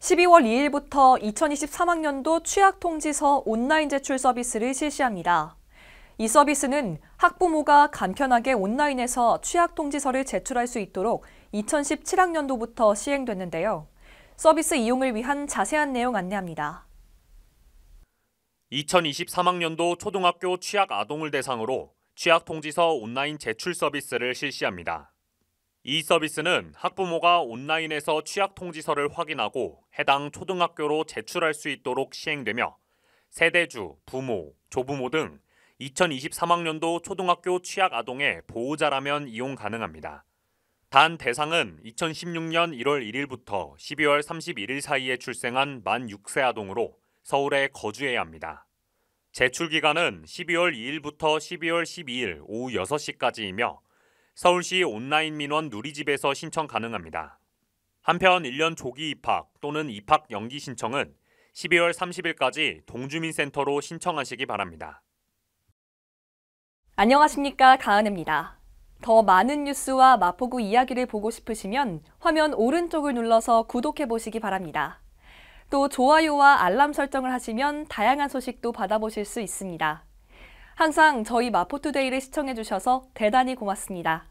12월 2일부터 2023학년도 취약통지서 온라인 제출 서비스를 실시합니다. 이 서비스는 학부모가 간편하게 온라인에서 취약통지서를 제출할 수 있도록 2017학년도부터 시행됐는데요. 서비스 이용을 위한 자세한 내용 안내합니다. 2023학년도 초등학교 취약 아동을 대상으로 취약 통지서 온라인 제출 서비스를 실시합니다. 이 서비스는 학부모가 온라인에서 취약 통지서를 확인하고 해당 초등학교로 제출할 수 있도록 시행되며 세대주, 부모, 조부모 등 2023학년도 초등학교 취약 아동의 보호자라면 이용 가능합니다. 단 대상은 2016년 1월 1일부터 12월 31일 사이에 출생한 만 6세 아동으로 서울에 거주해야 합니다. 제출 기간은 12월 2일부터 12월 12일 오후 6시까지이며 서울시 온라인 민원 누리집에서 신청 가능합니다. 한편 1년 조기 입학 또는 입학 연기 신청은 12월 30일까지 동주민센터로 신청하시기 바랍니다. 안녕하십니까. 가은입니다. 더 많은 뉴스와 마포구 이야기를 보고 싶으시면 화면 오른쪽을 눌러서 구독해 보시기 바랍니다. 또 좋아요와 알람 설정을 하시면 다양한 소식도 받아보실 수 있습니다. 항상 저희 마포투데이를 시청해 주셔서 대단히 고맙습니다.